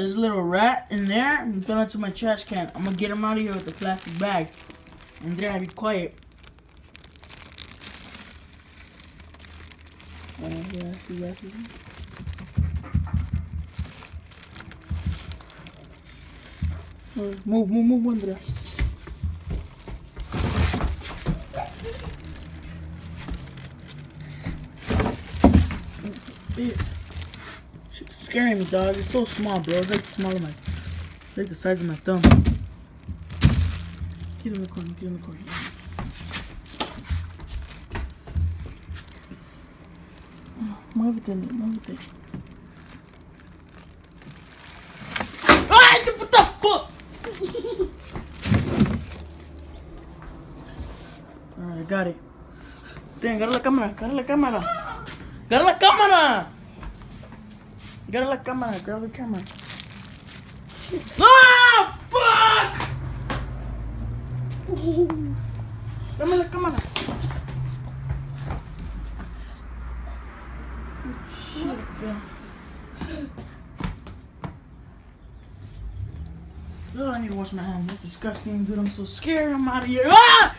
there's a little rat in there. He fell into my trash can. I'm gonna get him out of here with a plastic bag. And there, be quiet. Uh, yeah, see, yeah, Move, move, move, Andrea. Shit's scaring me, dog. It's so small, bro. It's like the small of my, like the size of my thumb. Get in the corner. Get in the corner. Oh, muévete, muévete. ¡Ay, what the fuck! Alright, got it. Ten, agarra la cámara, agarra la cámara. Agarra la cámara. Agarra la cámara, agarra la cámara. ¡Ah! ¡Fuck! Dame la cámara. Shit. Oh, I need to wash my hands. That's disgusting, dude. I'm so scared. I'm out of here. Ah!